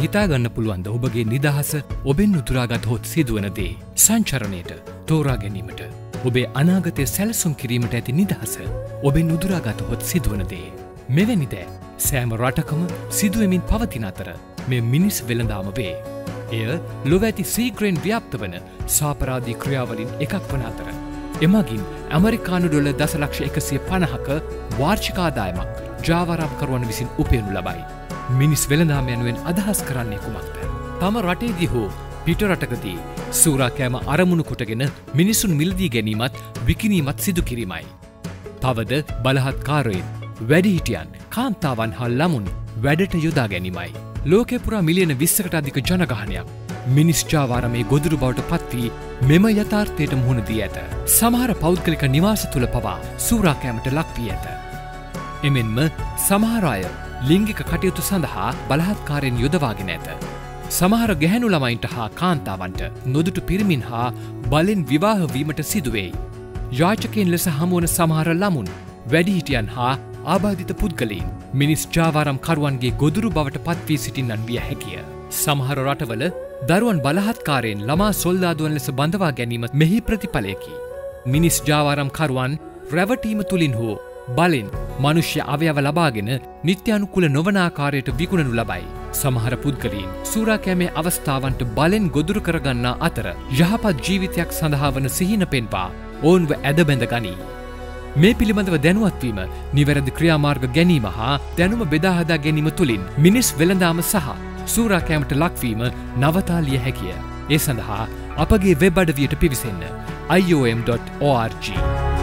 හිතාගන්න පුළුවන්ද ඔබගේ නිදහස ඔබෙන් උතුරාගත් හොත් සිදුවනදේ සංචරණයට තෝරා ගැනීමට ඔබේ අනාගතය සැලසුම් කිරීමට ඇති නිදහස ඔබෙන් උදුරාගත හොත් සිදුවනදේ. මෙවැනි දෑ සෑම රටකම සිදුවමින් පවතින අතර මෙ මිනිස් වෙළඳාම වේ. එය ලොව ඇති සීග්‍රෙන් ව්‍යාප්ත වන සාපරාධී ක්‍රියාවලින් එකක් වන අතර. එමගින් ඇමරිකානු ඩොල දසලක්ෂ එකසිය පණහක වාර්ෂිකාදායමක් ජාවරම්කරුවන් විසින් උපයනු ලබයි. මිනිස් වෙළඳාම යනුවෙන් අදහස් කරන්නේ කුමක්ද. තම රටේදි හෝ පිටරටකදී සූරාකෑම අරමුණු කොටගෙන මිනිසුන් මිලදී ගැනීමත් විකිනීමත් සිදු කිරීමයි. තවද බලහත්කාරයෙන් වැඩිහිටියන් කාන්තාවන් හල් ළමුන් වැඩට යොදා ගැනීමයි. ලෝකෙපුරා මිලියන විස්සකට අධික ජනගහනයක් මිනිස්්චාවාරමේ ගොදුරු බවට පත්වී මෙම යථාර්ථයට මුහුණදී ඇත. සමහර පෞද්ගලික නිවාස තුළ පවා සූරාකෑමට ලක්වී ඇත. එමෙන්ම සමහරය ලිංගික කටයුතු සඳහා බලහත්කාරයෙන් යොදවාගෙන ඇත. සමහර ගැහැනු ළමයින්ට හා කාන්තාවන්ට නොදුටු පිරිමින් හා බලෙන් විවාහවීමට සිදුවෙයි. යාචකයෙන් ලෙස හමුවන සමහර ළමුන් වැඩිහිටියන් හා ආබාධිත පුද්ගලයින් මිනිස් ජාවාරම් කරුවන්ගේ ගොදුරු බවට පත්වී සිටින්නන් විය හැකිය. සමහර රටවල දරුවන් බලහත්කාරයෙන් ළමා සොල්දාදුවන් ලෙස බඳවා ගැනීම මෙහි ප්‍රතිඵලයකි. මිනිස් ජාවාරම් කරුවන් රැවටීම තුළින් හෝ බලෙන් මනුෂ්‍ය අවයව ලබාගෙන නිත්‍යනුකුල නොවනාකාරයට විකුණනු ලබයි. සමහර පුද්ගලීන් සූරාකෑමේ අවස්ථාවන්ට බලෙන් ගොදුරු කරගන්නා අතර යහපත් ජීවිතයක් සඳහා වන සිහින පෙන්පා ඔවුන්ව ඇදබැඳ ගනී. මේ පිළිබඳව දැනුවත්වීම නිවැරදි ක්‍රියාමාර්ග ගැනීම හා දැනුම බෙදාහදා ගැනීම තුළින් මිනිස් වෙළඳාම සහ සූරාකෑමට ලක්වීම නවතාලිය හැකිය. ඒ සඳහා අපගේ වෙබ් අඩවියට පිවිසන්න iom.org.